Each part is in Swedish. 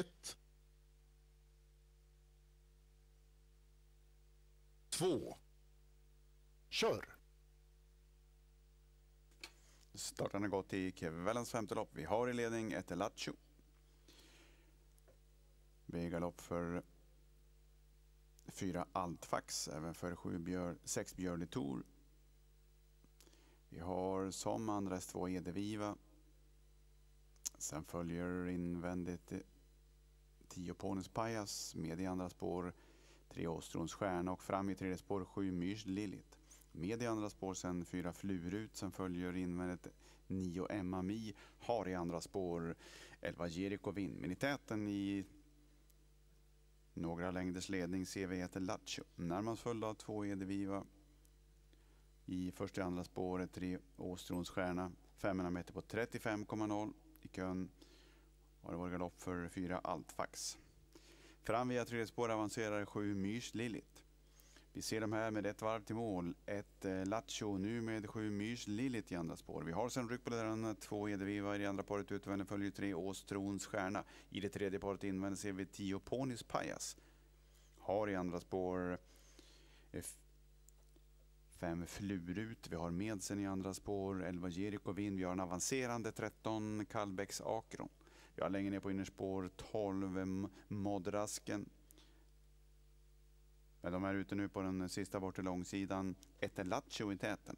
Ett. Två. Kör! Starten har gått i kvällens femte lopp. Vi har i ledning ett Lattjo. Vi galopp för fyra Altfax, även för sju björ, sex Björn Tor. Vi har som andra två Edeviva. Sen följer invändigt 10 Ponys Pajas, med i andra spår 3 Åstrons Stjärna och fram i tredje spår 7 Myrs Lilith. Med i andra spår sen 4 Flurut, sen följer invändigt 9 Emma Mi, har i andra spår 11 Jeriko Vind. Men i täten i några längders ledning ser vi heter Lazio. Närmast följd av 2 Edeviva. I första och andra spåret 3 Åstrons Stjärna, 500 meter på 35,0 i kön. Och det var galopp för fyra Altfax. Fram via tredje spår avancerar sju Myrs Lillit. Vi ser dem här med ett varv till mål. Ett eh, Lattjo nu med sju Myrs Lillit i andra spår. Vi har sen ryck på ledaren två Edeviva i andra paret utvändigt följer tre Åstrons Stjärna. I det tredje paret invändigt ser vi tio Ponys Pajas. Har i andra spår eh, fem Flurut. Vi har Medsen i andra spår, 11 Jeriko Vind. Vi har en avancerande 13 Kallbäcks Akron. Vi har längre ner på innerspår 12 Modrasken. Men de är ute nu på den sista bort till långsidan. Ett Lattjo i täten.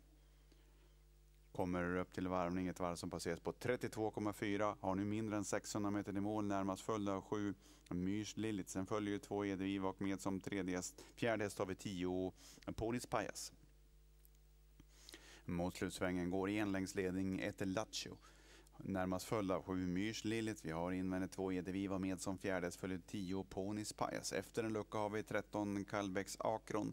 Kommer upp till varvning, ett varv som passeras på 32,4. Har nu mindre än 600 meter till mål, närmast följd av sju Myrs Lillit. Sen följer två Edeviva och med som tredje häst. Fjärde häst har vi tio Polis Pajas. Mot slutsvängen går enlängdsledning ett Lattjo. Närmast följd av sju Myrs Lilith. Vi har invändigt två Edeviva med som fjärde följer tio Ponys Pajas. Efter en lucka har vi 13 Kallbäcks Akron.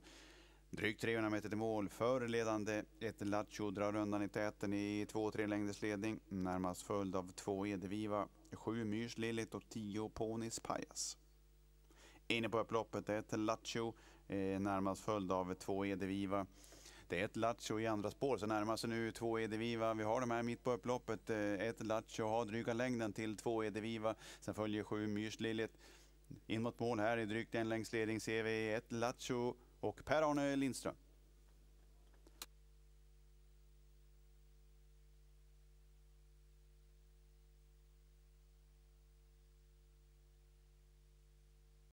Drygt 300 meter till mål. Förledande ett Lattjo drar undan i täten i 2-3 längders ledning. Närmast följd av två Edeviva, sju Myrs Lilith och tio Ponys Pajas. Inne på upploppet ett Lattjo, eh, närmast följd av två Edeviva. Det är ett Lattjo i andra spår, så närmar sig nu två Edeviva. Vi har de här mitt på upploppet. Eh, ett Lattjo har dryga längden till två Edeviva. Sen följer sju Myrsliljet In mot mål här i drygt en längsledning ser vi ett Lattjo och Per-Arne Lindström.